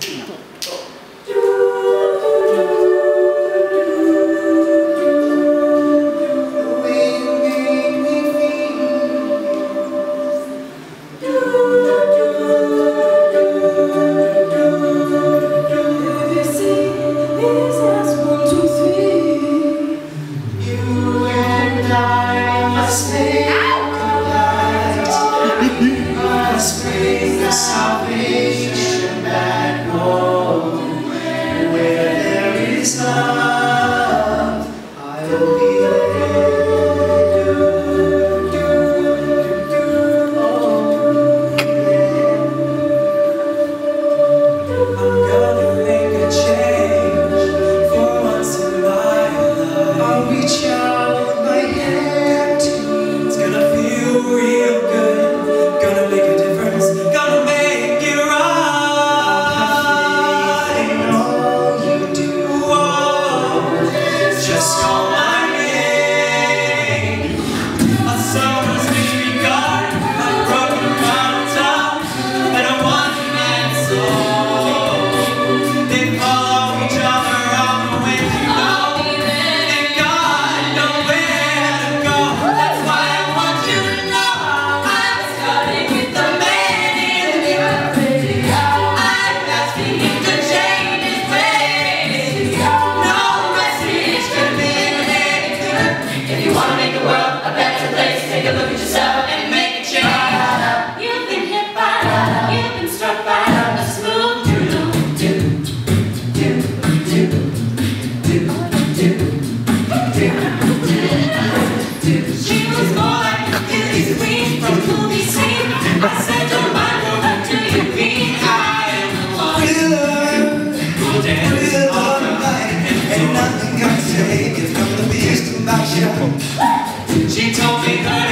の好。Take a look at yourself and make a change. You've been hit by love. You've been struck by love. A smooth do do do do do do do do. She was more like Achilles' queen from movie scene. I said, Don't mind her, what do you mean? I am the one. Real We'll dance all night, and nothing gonna take it from the beast in my show. She told me her